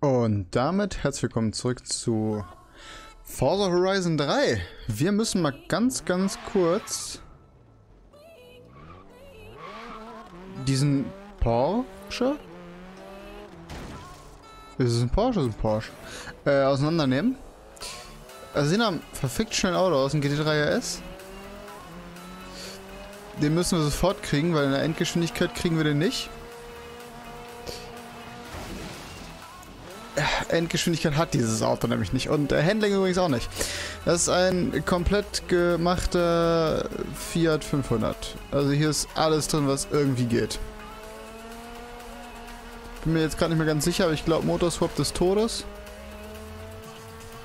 Und damit herzlich willkommen zurück zu Forza Horizon 3. Wir müssen mal ganz, ganz kurz diesen Porsche? Ist es ein Porsche? Ist ein Porsche. Äh, auseinandernehmen. Also sehen am verfickt schnellen Auto aus, ein GT3 RS. Den müssen wir sofort kriegen, weil in der Endgeschwindigkeit kriegen wir den nicht. Endgeschwindigkeit hat dieses Auto nämlich nicht. Und der Handling übrigens auch nicht. Das ist ein komplett gemachter Fiat 500. Also hier ist alles drin, was irgendwie geht. Bin mir jetzt gerade nicht mehr ganz sicher, aber ich glaube Motorswap des Todes.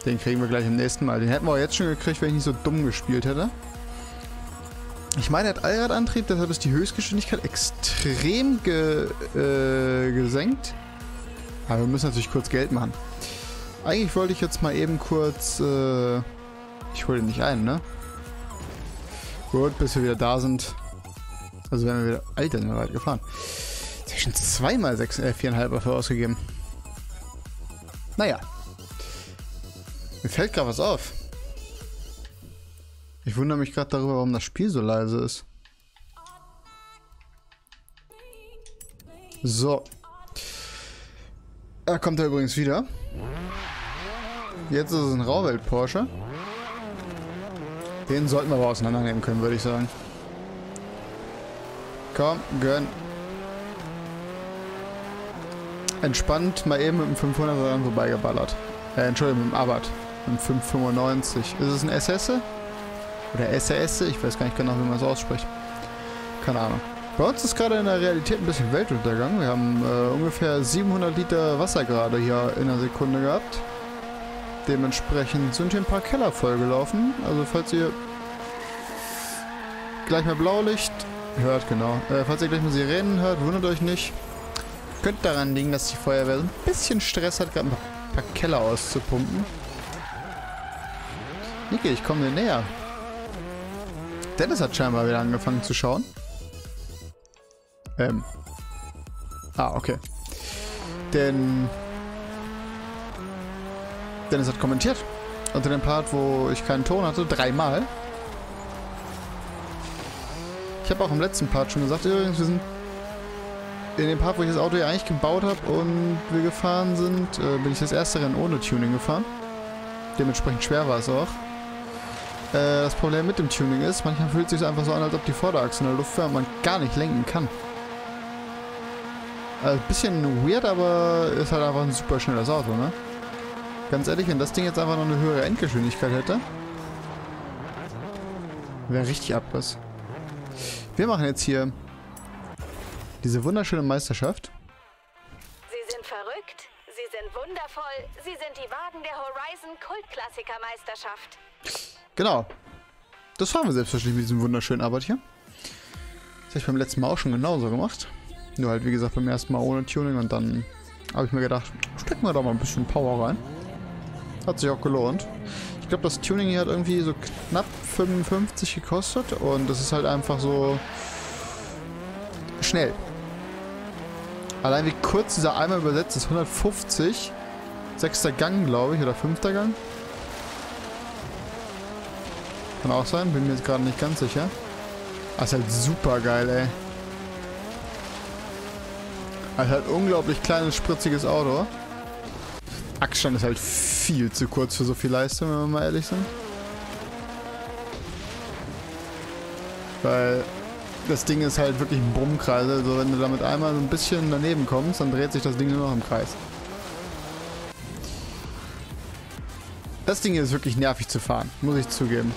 Den kriegen wir gleich im nächsten Mal. Den hätten wir auch jetzt schon gekriegt, wenn ich nicht so dumm gespielt hätte. Ich meine, er hat Allradantrieb, deshalb ist die Höchstgeschwindigkeit extrem ge, äh, gesenkt. Aber wir müssen natürlich kurz Geld machen. Eigentlich wollte ich jetzt mal eben kurz... Äh, ich hole den nicht ein, ne? Gut, bis wir wieder da sind. Also wenn wir wieder... Alter, sind wir weit gefahren. Jetzt habe schon zweimal sechs, äh, viereinhalb dafür ausgegeben. Naja. Mir fällt gerade was auf. Ich wundere mich gerade darüber, warum das Spiel so leise ist. So. Da kommt er übrigens wieder. Jetzt ist es ein Rauwelt Porsche. Den sollten wir aber auseinandernehmen können, würde ich sagen. Komm, gönn. Entspannt mal eben mit dem 500 er dann vorbeigeballert. Äh, Entschuldigung, mit dem Abarth. Mit dem 595. Ist es ein SS? Oder SRS? Ich weiß gar nicht genau, wie man es ausspricht. Keine Ahnung. Bei uns ist gerade in der Realität ein bisschen Weltuntergang. Wir haben äh, ungefähr 700 Liter Wasser gerade hier in einer Sekunde gehabt. Dementsprechend sind hier ein paar Keller vollgelaufen. Also falls ihr gleich mal Blaulicht hört, genau. Äh, falls ihr gleich mal Sirenen hört, wundert euch nicht. Könnte daran liegen, dass die Feuerwehr so ein bisschen Stress hat, gerade ein paar Keller auszupumpen. Niki, ich komme dir näher. Dennis hat scheinbar wieder angefangen zu schauen. Ähm. Ah, okay. Denn... Dennis hat kommentiert. Unter dem Part, wo ich keinen Ton hatte, dreimal. Ich habe auch im letzten Part schon gesagt, übrigens, wir sind in dem Part, wo ich das Auto ja eigentlich gebaut habe und wir gefahren sind, äh, bin ich das erste Rennen ohne Tuning gefahren. Dementsprechend schwer war es auch. Äh, das Problem mit dem Tuning ist, manchmal fühlt es sich einfach so an, als ob die Vorderachse in der Luft wäre und man gar nicht lenken kann. Ein bisschen weird, aber ist halt einfach ein super schnelles Auto, ne? Ganz ehrlich, wenn das Ding jetzt einfach noch eine höhere Endgeschwindigkeit hätte, wäre richtig Abriss. Wir machen jetzt hier diese wunderschöne Meisterschaft. Sie sind verrückt, Sie sind wundervoll, Sie sind die Wagen der Horizon Kultklassiker-Meisterschaft. Genau. Das fahren wir selbstverständlich mit diesem wunderschönen Arbeit hier. Das habe ich beim letzten Mal auch schon genauso gemacht. Nur halt, wie gesagt, beim ersten Mal ohne Tuning und dann habe ich mir gedacht, stecken wir da mal ein bisschen Power rein. Hat sich auch gelohnt. Ich glaube, das Tuning hier hat irgendwie so knapp 55 gekostet und das ist halt einfach so schnell. Allein wie kurz dieser einmal übersetzt ist, 150. Sechster Gang, glaube ich, oder fünfter Gang. Kann auch sein, bin mir jetzt gerade nicht ganz sicher. Das ist halt super geil, ey. Ist halt unglaublich kleines, spritziges Auto. Achsstand ist halt viel zu kurz für so viel Leistung, wenn wir mal ehrlich sind. Weil das Ding ist halt wirklich ein Brummkreis. Also wenn du damit einmal so ein bisschen daneben kommst, dann dreht sich das Ding nur noch im Kreis. Das Ding ist wirklich nervig zu fahren, muss ich zugeben.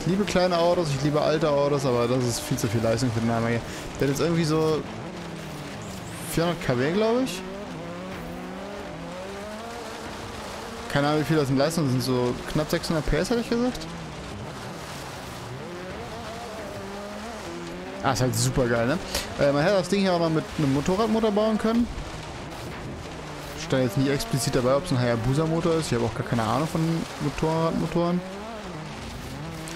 Ich liebe kleine Autos, ich liebe alte Autos, aber das ist viel zu viel Leistung für den Eimer hier. Der hat jetzt irgendwie so 400 kW, glaube ich. Keine Ahnung, wie viel das in Leistung sind. So knapp 600 PS, hätte ich gesagt. Ah, ist halt super geil, ne? Äh, man hätte das Ding hier auch noch mit einem Motorradmotor bauen können. Steht jetzt nicht explizit dabei, ob es ein Hayabusa-Motor ist. Ich habe auch gar keine Ahnung von Motorradmotoren.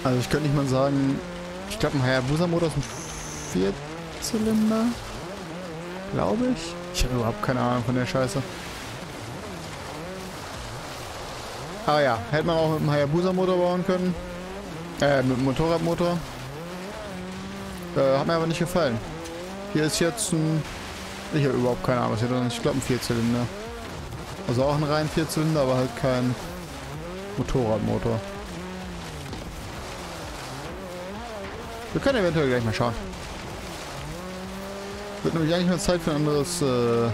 Also ich könnte nicht mal sagen, ich glaube ein Hayabusa-Motor ist ein Vierzylinder. Glaube ich. Ich habe überhaupt keine Ahnung von der Scheiße. Aber ja, hätte man auch mit dem Hayabusa-Motor bauen können. Äh, mit dem Motorradmotor. Äh, hat mir aber nicht gefallen. Hier ist jetzt ein... Ich habe überhaupt keine Ahnung, was hier drin ist. Ich glaube ein Vierzylinder. Also auch ein rein Vierzylinder, aber halt kein Motorradmotor. Wir können eventuell gleich mal schauen. Wird nämlich eigentlich mal Zeit für ein anderes äh, äh,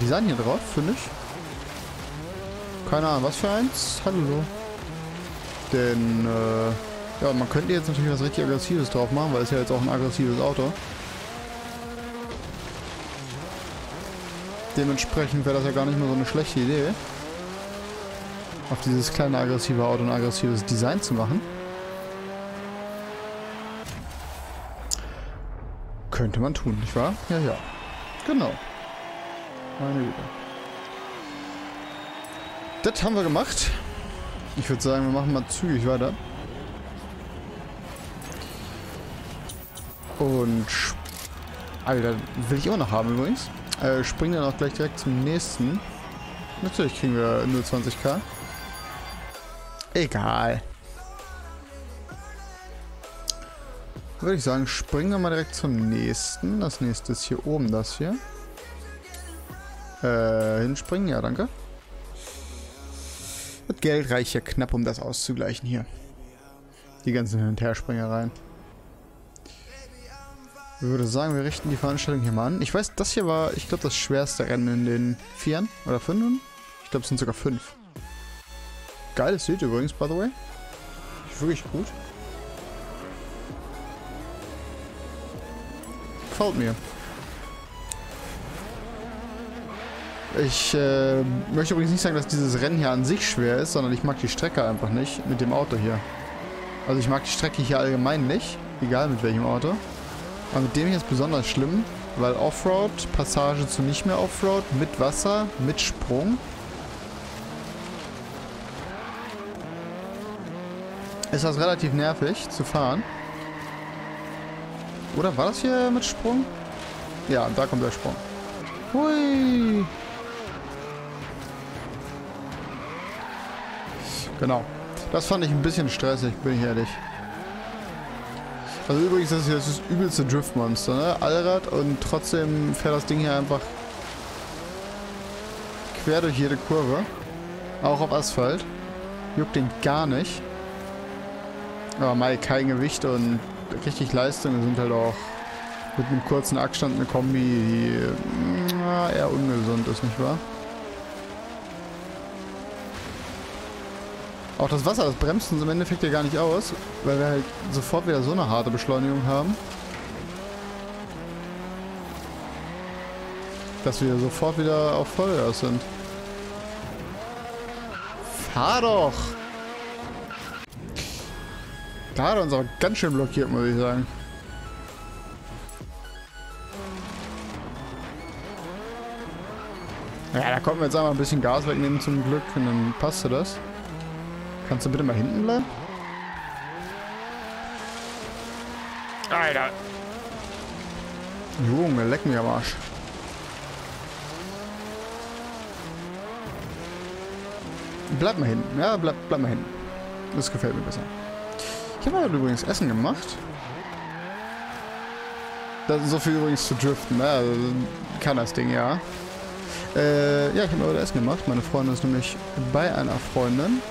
Design hier drauf, finde ich. Keine Ahnung, was für eins? Hallo. Denn, äh, ja, man könnte jetzt natürlich was richtig Aggressives drauf machen, weil es ja jetzt auch ein aggressives Auto. Dementsprechend wäre das ja gar nicht mehr so eine schlechte Idee, auf dieses kleine aggressive Auto ein aggressives Design zu machen. Könnte man tun, nicht wahr? Ja, ja. Genau. Meine Güte. Das haben wir gemacht. Ich würde sagen, wir machen mal zügig weiter. Und... Alter, will ich auch noch haben übrigens. Äh, springen dann auch gleich direkt zum nächsten. Natürlich kriegen wir nur 20k. Egal. Würde ich sagen, springen wir mal direkt zum nächsten. Das nächste ist hier oben, das hier. Äh, hinspringen, ja, danke. Das Geld reicht ja knapp, um das auszugleichen hier. Die ganzen Hin- und Herspringereien. Ich würde sagen, wir richten die Veranstaltung hier mal an. Ich weiß, das hier war, ich glaube, das schwerste Rennen in den Vieren oder Fünfen. Ich glaube, es sind sogar fünf. Geiles Lied übrigens, by the way. Wirklich gut. Gefällt mir. Ich äh, möchte übrigens nicht sagen, dass dieses Rennen hier an sich schwer ist, sondern ich mag die Strecke einfach nicht mit dem Auto hier. Also ich mag die Strecke hier allgemein nicht, egal mit welchem Auto. Aber mit dem hier ist besonders schlimm, weil Offroad, Passage zu nicht mehr Offroad, mit Wasser, mit Sprung. Ist das relativ nervig zu fahren. Oder war das hier mit Sprung? Ja, da kommt der Sprung. Hui. Genau. Das fand ich ein bisschen stressig, bin ich ehrlich. Also übrigens, das ist jetzt das übelste Driftmonster, ne? Allrad und trotzdem fährt das Ding hier einfach quer durch jede Kurve. Auch auf Asphalt. Juckt den gar nicht. Aber mal kein Gewicht und richtig Leistung sind halt auch mit einem kurzen Abstand eine Kombi, die eher ungesund ist, nicht wahr? Auch das Wasser, das bremst uns im Endeffekt ja gar nicht aus, weil wir halt sofort wieder so eine harte Beschleunigung haben. Dass wir sofort wieder auf Vollgas sind. Fahr doch! Da hat er uns aber ganz schön blockiert, muss ich sagen. Ja, da konnten wir jetzt einmal ein bisschen Gas wegnehmen zum Glück und dann passte das. Kannst du bitte mal hinten bleiben? Alter. Junge, leck mich am Arsch. Bleib mal hinten. Ja, bleib, bleib mal hinten. Das gefällt mir besser. Ich habe heute übrigens Essen gemacht. Das ist so viel übrigens zu driften, ne? Also, kann das Ding, ja. Äh, ja, ich habe heute Essen gemacht. Meine Freundin ist nämlich bei einer Freundin.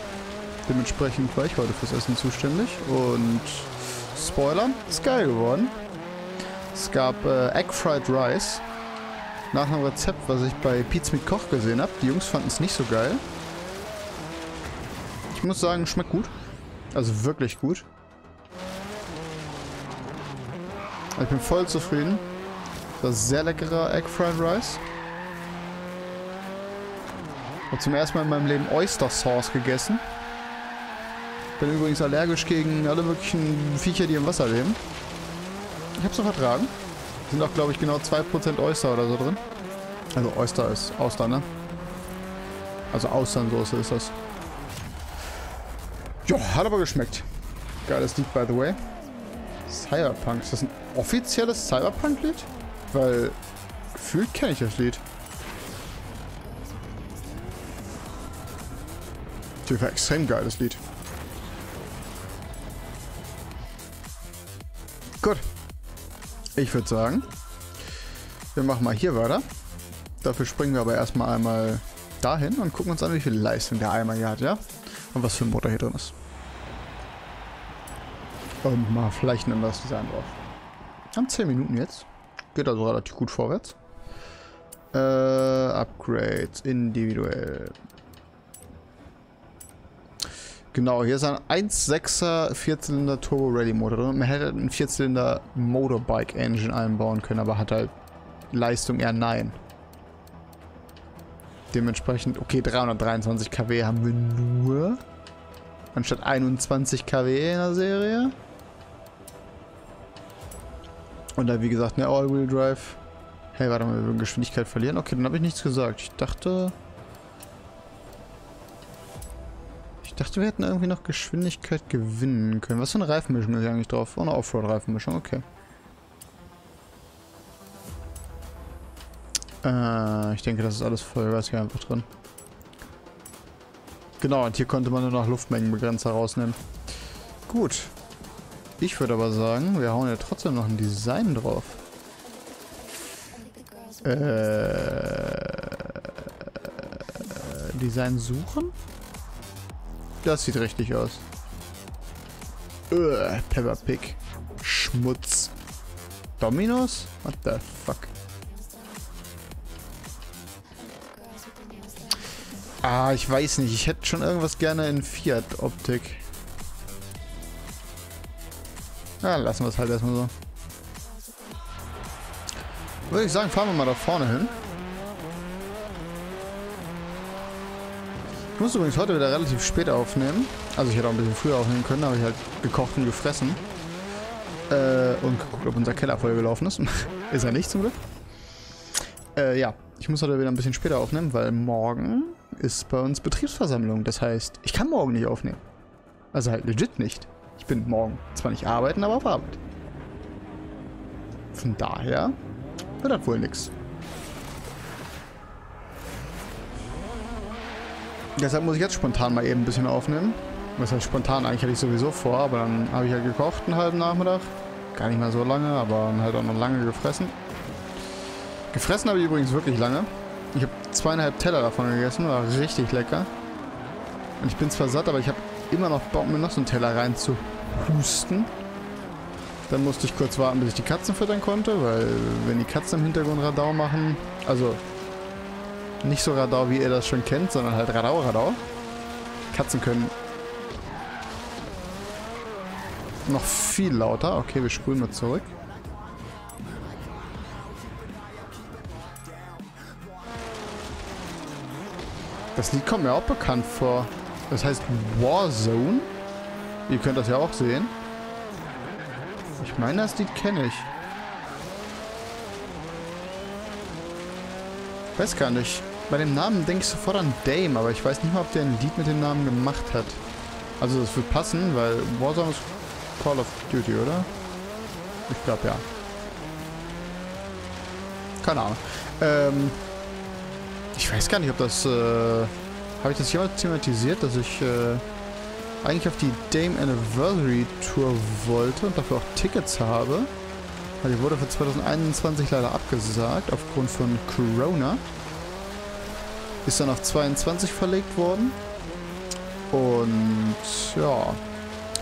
Dementsprechend war ich heute fürs Essen zuständig. Und Spoiler, ist geil geworden. Es gab äh, Egg Fried Rice. Nach einem Rezept, was ich bei Pizza mit Koch gesehen habe. Die Jungs fanden es nicht so geil. Ich muss sagen, schmeckt gut. Also wirklich gut. Ich bin voll zufrieden. Das ist sehr leckerer Egg Fried Rice. Habe zum ersten Mal in meinem Leben Oyster Sauce gegessen. Bin übrigens allergisch gegen alle möglichen Viecher, die im Wasser leben. Ich habe es noch vertragen. Sind auch, glaube ich, genau 2% Oyster oder so drin. Also Oyster ist Austern, ne? Also Austernsoße ist das. Jo, hat aber geschmeckt. Geiles Lied, by the way. Cyberpunk. Ist das ein offizielles Cyberpunk-Lied? Weil gefühlt kenne ich das Lied. Das war extrem geiles Lied. Gut. Ich würde sagen, wir machen mal hier weiter. Dafür springen wir aber erstmal einmal dahin und gucken uns an, wie viel Leistung der Eimer hier hat, ja? Und was für ein Motor hier drin ist. Und mal vielleicht ein anderes Design drauf. Haben 10 Minuten jetzt. Geht also relativ gut vorwärts. Äh, Upgrades, individuell. Genau, hier ist ein 1.6er Vierzylinder Turbo Rally Motor drin. Man hätte einen Vierzylinder Motorbike Engine einbauen können, aber hat halt Leistung eher nein. Dementsprechend, okay, 323 kW haben wir nur. Anstatt 21 kW in der Serie. Und dann, wie gesagt, eine All-Wheel Drive. Hey, warte mal, wir würden Geschwindigkeit verlieren. Okay, dann habe ich nichts gesagt. Ich dachte... Ich dachte, wir hätten irgendwie noch Geschwindigkeit gewinnen können. Was für eine Reifenmischung ist eigentlich drauf? Oh, eine Offroad-Reifenmischung, okay. Äh, ich denke, das ist alles Vollgas hier einfach drin. Genau, und hier konnte man nur noch Luftmengenbegrenzer rausnehmen. Gut. Ich würde aber sagen, wir hauen ja trotzdem noch ein Design drauf. Äh, Design suchen? Das sieht richtig aus. Äh, Peppa Pig. Schmutz. Dominos? What the fuck? Ah, ich weiß nicht. Ich hätte schon irgendwas gerne in Fiat-Optik. Ja, lassen wir es halt erstmal so. Würde ich sagen, fahren wir mal da vorne hin. Ich muss übrigens heute wieder relativ spät aufnehmen. Also ich hätte auch ein bisschen früher aufnehmen können, aber ich halt gekocht und gefressen. Äh, und geguckt, ob unser Keller voll gelaufen ist. ist er nicht zum Glück. Äh, ja. Ich muss heute wieder ein bisschen später aufnehmen, weil morgen ist bei uns Betriebsversammlung. Das heißt, ich kann morgen nicht aufnehmen. Also halt legit nicht. Ich bin morgen zwar nicht arbeiten, aber auf Arbeit. Von daher wird das wohl nix. Deshalb muss ich jetzt spontan mal eben ein bisschen aufnehmen. Was heißt spontan? Eigentlich hätte ich sowieso vor, aber dann habe ich halt gekocht einen halben Nachmittag. Gar nicht mal so lange, aber halt auch noch lange gefressen. Gefressen habe ich übrigens wirklich lange. Ich habe zweieinhalb Teller davon gegessen, war richtig lecker. Und ich bin zwar satt, aber ich habe immer noch Bock, mir noch so einen Teller rein zu husten. Dann musste ich kurz warten, bis ich die Katzen füttern konnte, weil wenn die Katzen im Hintergrund Radau machen, also nicht so Radau, wie ihr das schon kennt, sondern halt Radau, Radau. Katzen können noch viel lauter. Okay, wir spulen mal zurück. Das Lied kommt mir auch bekannt vor. Das heißt Warzone. Ihr könnt das ja auch sehen. Ich meine, das Lied kenne ich. Weiß gar nicht. Bei dem Namen denke ich sofort an Dame, aber ich weiß nicht mal, ob der ein Lied mit dem Namen gemacht hat. Also das wird passen, weil Warzone ist Call of Duty, oder? Ich glaube ja. Keine Ahnung. Ähm, ich weiß gar nicht, ob das... Äh, Habe ich das jemals thematisiert, dass ich äh, eigentlich auf die Dame Anniversary Tour wollte und dafür auch Tickets habe. Weil die wurde für 2021 leider abgesagt, aufgrund von Corona. Ist dann auf 22 verlegt worden. Und ja,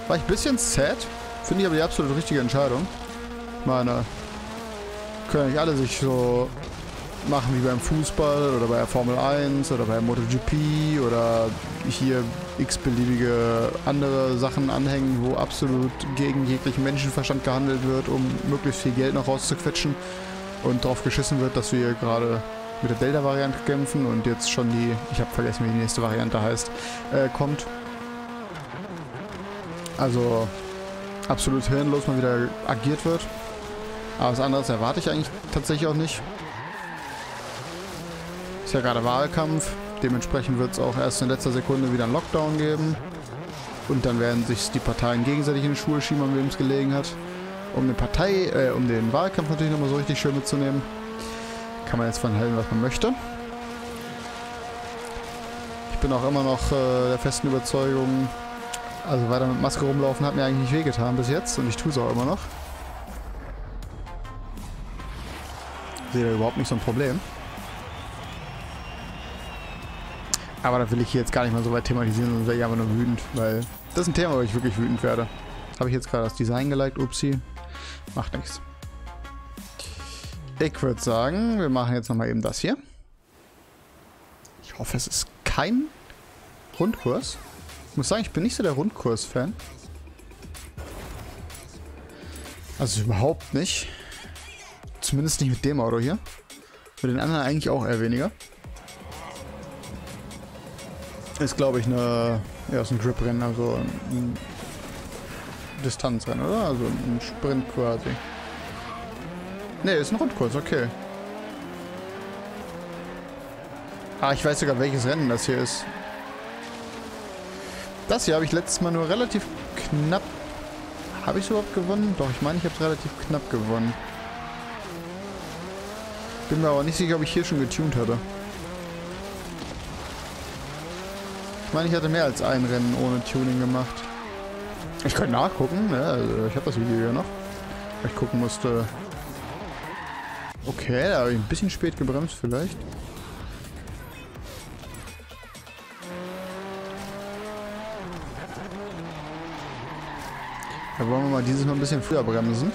war ich ein bisschen sad. Finde ich aber die absolut richtige Entscheidung. Ich meine, können nicht alle sich so machen wie beim Fußball oder bei der Formel 1 oder bei MotoGP oder hier x-beliebige andere Sachen anhängen, wo absolut gegen jeglichen Menschenverstand gehandelt wird, um möglichst viel Geld noch rauszuquetschen und darauf geschissen wird, dass wir gerade mit der Delta-Variante kämpfen und jetzt schon die, ich habe vergessen, wie die nächste Variante heißt, äh, kommt. Also absolut hirnlos mal wieder agiert wird. Aber was anderes erwarte ich eigentlich tatsächlich auch nicht. Ist ja gerade Wahlkampf. Dementsprechend wird es auch erst in letzter Sekunde wieder einen Lockdown geben. Und dann werden sich die Parteien gegenseitig in die Schuhe schieben, an wem es gelegen hat. um eine Partei, äh, um den Wahlkampf natürlich nochmal so richtig schön mitzunehmen. Kann man jetzt von halten, was man möchte. Ich bin auch immer noch äh, der festen Überzeugung, also weiter mit Maske rumlaufen hat mir eigentlich nicht wehgetan bis jetzt und ich tue es auch immer noch. Sehe da überhaupt nicht so ein Problem. Aber da will ich hier jetzt gar nicht mal so weit thematisieren, sonst wäre ich einfach nur wütend, weil das ist ein Thema, wo ich wirklich wütend werde. Habe ich jetzt gerade das Design geliked, upsi. Macht nichts. Ich würde sagen, wir machen jetzt nochmal eben das hier. Ich hoffe, es ist kein Rundkurs. Ich muss sagen, ich bin nicht so der Rundkurs-Fan. Also überhaupt nicht. Zumindest nicht mit dem Auto hier. Mit den anderen eigentlich auch eher weniger. Ist, glaube ich, eine, ja, ist ein Grip-Rennen, also ein Distanzrennen, oder? Also ein Sprint quasi. Ne, ist ein Rundkurs, okay. Ah, ich weiß sogar, welches Rennen das hier ist. Das hier habe ich letztes Mal nur relativ knapp... Habe ich es überhaupt gewonnen? Doch, ich meine, ich habe es relativ knapp gewonnen. Bin mir aber nicht sicher, ob ich hier schon getuned hatte. Ich meine, ich hatte mehr als ein Rennen ohne Tuning gemacht. Ich könnte nachgucken, ne? Also ich habe das Video ja noch. Ich gucken musste. Okay, da habe ich ein bisschen spät gebremst vielleicht. Da wollen wir mal dieses Mal ein bisschen früher bremsen.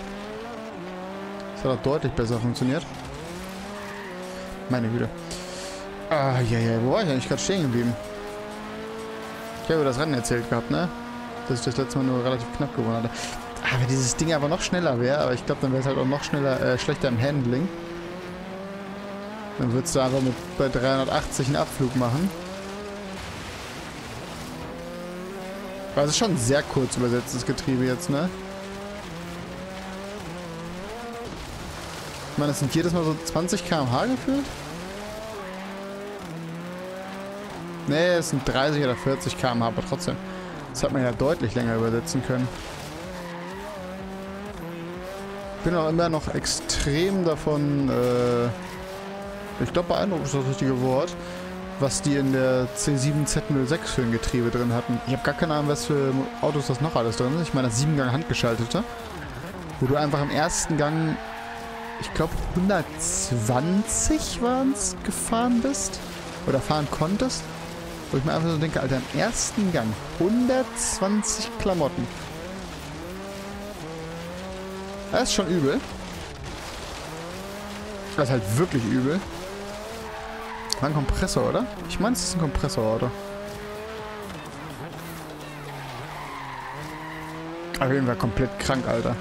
Das hat auch deutlich besser funktioniert. Meine Güte. Ah, ja, ja, wo war ich eigentlich gerade stehen geblieben? Ich habe über das Rennen erzählt gehabt, ne? Dass ich das letzte Mal nur relativ knapp gewonnen hatte. Ah, wenn dieses Ding aber noch schneller wäre, aber ich glaube, dann wäre es halt auch noch schneller, äh, schlechter im Handling. Dann würdest du einfach mit bei 380 einen Abflug machen. Aber es ist schon sehr kurz übersetztes Getriebe jetzt, ne? Ich meine, das sind jedes Mal so 20 km/h gefühlt. Ne, es sind 30 oder 40 km/h, aber trotzdem. Das hat man ja deutlich länger übersetzen können. Ich bin auch immer noch extrem davon, äh, ich glaube beeindruckt ist das richtige Wort, was die in der C7Z06 für ein Getriebe drin hatten. Ich habe gar keine Ahnung, was für Autos das noch alles drin ist. Ich meine das 7-Gang handgeschaltete, wo du einfach im ersten Gang, ich glaube 120 waren es, gefahren bist oder fahren konntest. Wo ich mir einfach so denke, Alter, im ersten Gang 120 Klamotten. Das ist schon übel. Das ist halt wirklich übel. War ein Kompressor, oder? Ich meine, es ist ein Kompressor, oder? Auf jeden Fall komplett krank, Alter.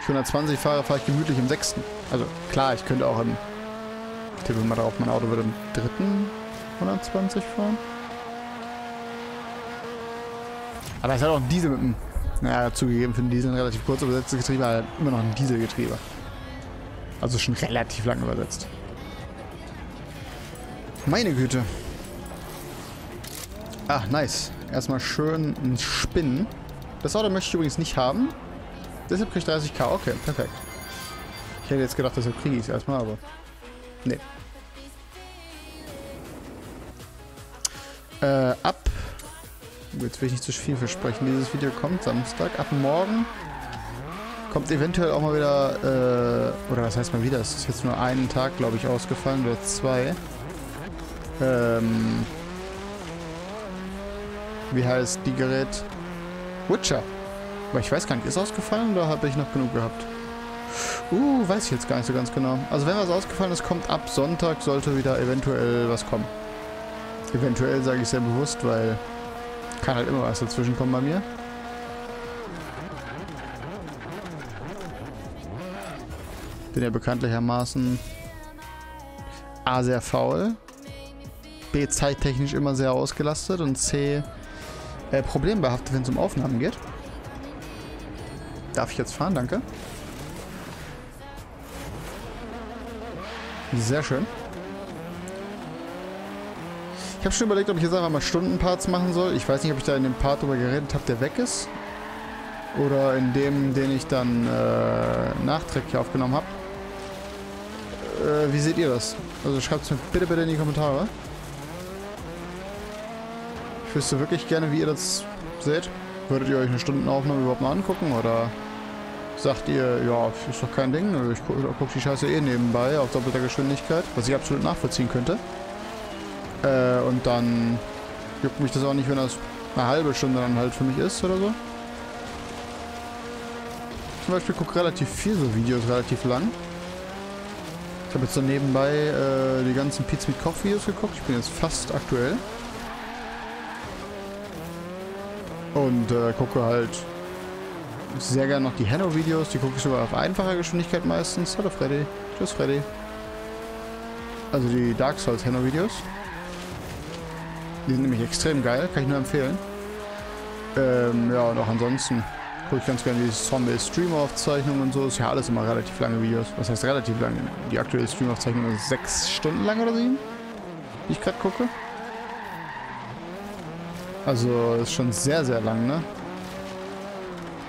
Ich 120 fahre, fahre ich gemütlich im sechsten. Also klar, ich könnte auch im tippe mal drauf, mein Auto würde im dritten 120 fahren. Aber es hat auch ein Diesel mit einem, naja, zugegeben für den Diesel ein relativ kurz übersetztes Getriebe, aber immer noch ein Dieselgetriebe. Also schon relativ lang übersetzt. Meine Güte. Ah, nice. Erstmal schön ein Spinnen. Das Auto möchte ich übrigens nicht haben. Deshalb kriege ich 30k. Okay, perfekt. Ich hätte jetzt gedacht, deshalb kriege ich es erstmal, aber... Nee. Äh, ab. Jetzt will ich nicht zu viel versprechen. Dieses Video kommt Samstag. Ab morgen kommt eventuell auch mal wieder. Äh, oder was heißt mal wieder? Es ist jetzt nur einen Tag, glaube ich, ausgefallen. Oder zwei. Ähm. Wie heißt die Gerät? Witcher. Aber ich weiß gar nicht, ist ausgefallen oder habe ich noch genug gehabt? Uh, weiß ich jetzt gar nicht so ganz genau. Also wenn was ausgefallen ist, kommt ab Sonntag, sollte wieder eventuell was kommen. Eventuell sage ich sehr bewusst, weil kann halt immer was dazwischen kommen bei mir. Bin ja bekanntlichermaßen A sehr faul, B zeittechnisch immer sehr ausgelastet und C äh, problembehaftet, wenn es um Aufnahmen geht. Darf ich jetzt fahren? Danke. Sehr schön. Ich habe schon überlegt, ob ich jetzt einfach mal Stundenparts machen soll. Ich weiß nicht, ob ich da in dem Part drüber geredet habe, der weg ist. oder in dem, den ich dann äh, nachträglich aufgenommen habe. Äh, wie seht ihr das? Also schreibt es mir bitte, bitte in die Kommentare. Ich wüsste wirklich gerne, wie ihr das seht. Würdet ihr euch eine Stundenaufnahme überhaupt mal angucken oder sagt ihr, ja, ist doch kein Ding, ich gucke guck die Scheiße eh nebenbei auf doppelter Geschwindigkeit, was ich absolut nachvollziehen könnte. Äh, und dann juckt mich das auch nicht, wenn das eine halbe Stunde dann halt für mich ist oder so. Zum Beispiel gucke relativ viel so Videos relativ lang. Ich habe jetzt so nebenbei äh, die ganzen Pizza mit Koch Videos geguckt. Ich bin jetzt fast aktuell. Und äh, gucke halt sehr gerne noch die Henno-Videos. Die gucke ich sogar auf einfacher Geschwindigkeit meistens. Hallo Freddy. Tschüss Freddy. Also die Dark Souls Henno-Videos. Die sind nämlich extrem geil. Kann ich nur empfehlen. Ähm, ja, und auch ansonsten gucke ich ganz gerne die Zombie Stream-Aufzeichnungen und so. Ist ja alles immer relativ lange Videos. Was heißt relativ lange? Die aktuelle Stream-Aufzeichnung ist sechs Stunden lang oder sieben? Die ich gerade gucke. Also ist schon sehr, sehr lang, ne?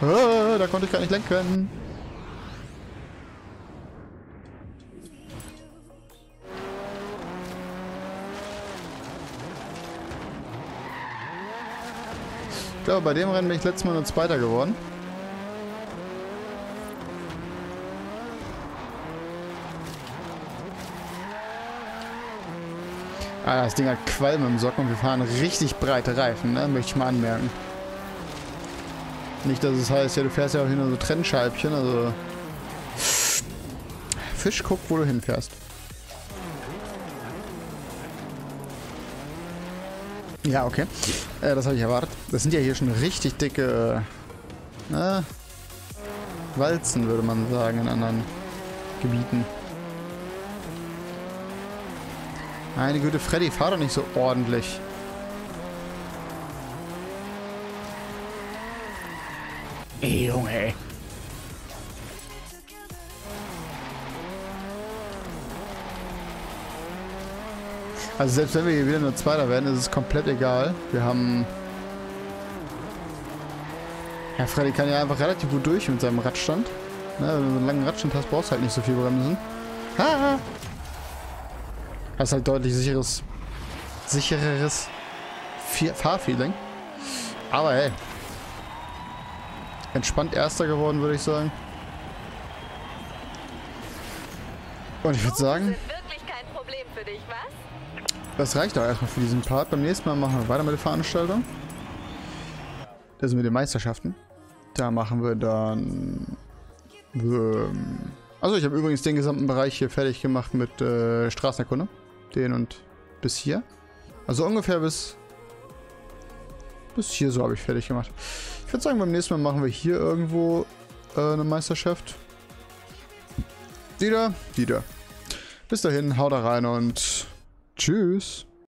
Ah, da konnte ich gar nicht lenken. Ich glaube, bei dem Rennen bin ich letztes Mal nur Zweiter geworden. Ah, das Ding hat Qualm im Socken und wir fahren richtig breite Reifen, ne? Möchte ich mal anmerken. Nicht, dass es heißt, ja, du fährst ja auch nur so Trennscheibchen, also... Fisch guckt, wo du hinfährst. Ja, okay. Äh, das habe ich erwartet. Das sind ja hier schon richtig dicke... Äh, Walzen, würde man sagen, in anderen Gebieten. Meine Güte, Freddy, fahr doch nicht so ordentlich. Ey, Junge. Also selbst wenn wir hier wieder nur Zweiter werden, ist es komplett egal. Wir haben... Ja, Freddy kann ja einfach relativ gut durch mit seinem Radstand. Ne, wenn du einen langen Radstand hast, brauchst du halt nicht so viel bremsen. Ah! Hast halt deutlich sicheres, sichereres Fahrfeeling. Aber hey, entspannt Erster geworden, würde ich sagen. Und ich würde sagen, dich, das reicht auch erstmal für diesen Part. Beim nächsten Mal machen wir weiter mit der Veranstaltung. Das sind wir die Meisterschaften. Da machen wir dann... Ähm, also ich habe übrigens den gesamten Bereich hier fertig gemacht mit äh, Straßenerkunde. Den und bis hier. Also ungefähr bis... Bis hier so habe ich fertig gemacht. Ich würde sagen, beim nächsten Mal machen wir hier irgendwo äh, eine Meisterschaft. Wieder, wieder. Bis dahin, haut da rein und tschüss.